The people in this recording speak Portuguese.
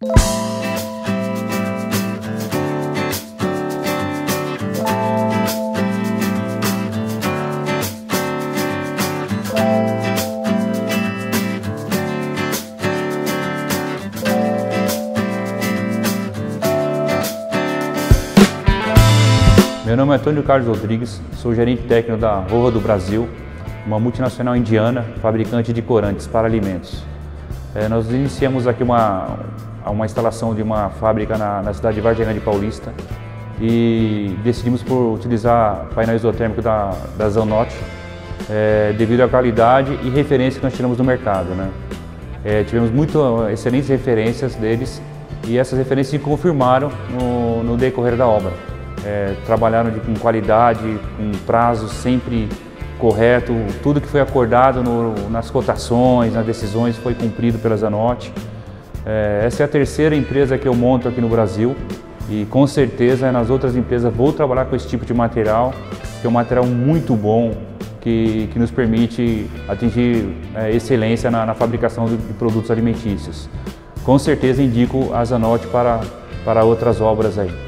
Meu nome é Antônio Carlos Rodrigues, sou gerente técnico da Rova do Brasil, uma multinacional indiana fabricante de corantes para alimentos. É, nós iniciamos aqui uma, uma instalação de uma fábrica na, na cidade de Vargem Grande Paulista e decidimos por utilizar painel isotérmico da, da Zanotti é, devido à qualidade e referência que nós tiramos do mercado. Né? É, tivemos muito excelentes referências deles e essas referências se confirmaram no, no decorrer da obra é, trabalharam de, com qualidade, com prazo sempre correto, tudo que foi acordado no, nas cotações, nas decisões foi cumprido pela Zanotti. É, essa é a terceira empresa que eu monto aqui no Brasil e com certeza nas outras empresas vou trabalhar com esse tipo de material, que é um material muito bom, que, que nos permite atingir é, excelência na, na fabricação de, de produtos alimentícios. Com certeza indico a Zanotti para, para outras obras aí.